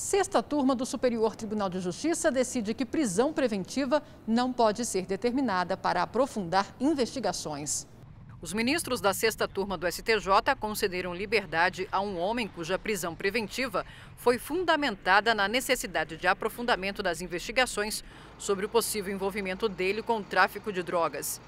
Sexta turma do Superior Tribunal de Justiça decide que prisão preventiva não pode ser determinada para aprofundar investigações. Os ministros da sexta turma do STJ concederam liberdade a um homem cuja prisão preventiva foi fundamentada na necessidade de aprofundamento das investigações sobre o possível envolvimento dele com o tráfico de drogas.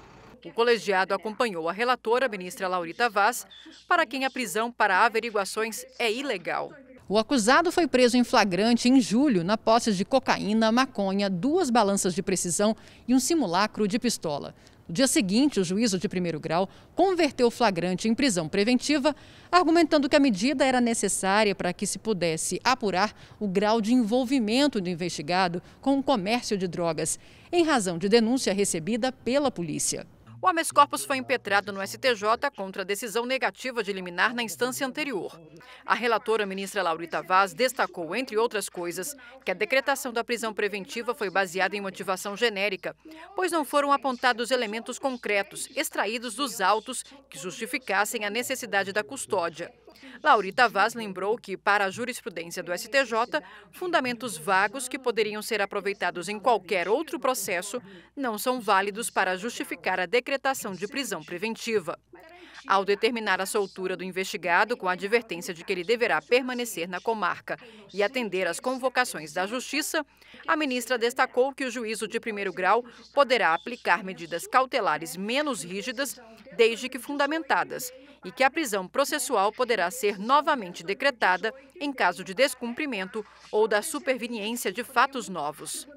O colegiado acompanhou a relatora, ministra Laurita Vaz, para quem a prisão para averiguações é ilegal. O acusado foi preso em flagrante em julho na posse de cocaína, maconha, duas balanças de precisão e um simulacro de pistola. No dia seguinte, o juízo de primeiro grau converteu o flagrante em prisão preventiva, argumentando que a medida era necessária para que se pudesse apurar o grau de envolvimento do investigado com o comércio de drogas, em razão de denúncia recebida pela polícia. O habeas corpus foi impetrado no STJ contra a decisão negativa de liminar na instância anterior. A relatora ministra Laurita Vaz destacou, entre outras coisas, que a decretação da prisão preventiva foi baseada em motivação genérica, pois não foram apontados elementos concretos extraídos dos autos que justificassem a necessidade da custódia. Laurita Vaz lembrou que, para a jurisprudência do STJ, fundamentos vagos que poderiam ser aproveitados em qualquer outro processo não são válidos para justificar a decretação de prisão preventiva. Ao determinar a soltura do investigado com a advertência de que ele deverá permanecer na comarca e atender às convocações da Justiça, a ministra destacou que o juízo de primeiro grau poderá aplicar medidas cautelares menos rígidas, desde que fundamentadas, e que a prisão processual poderá ser novamente decretada em caso de descumprimento ou da superveniência de fatos novos.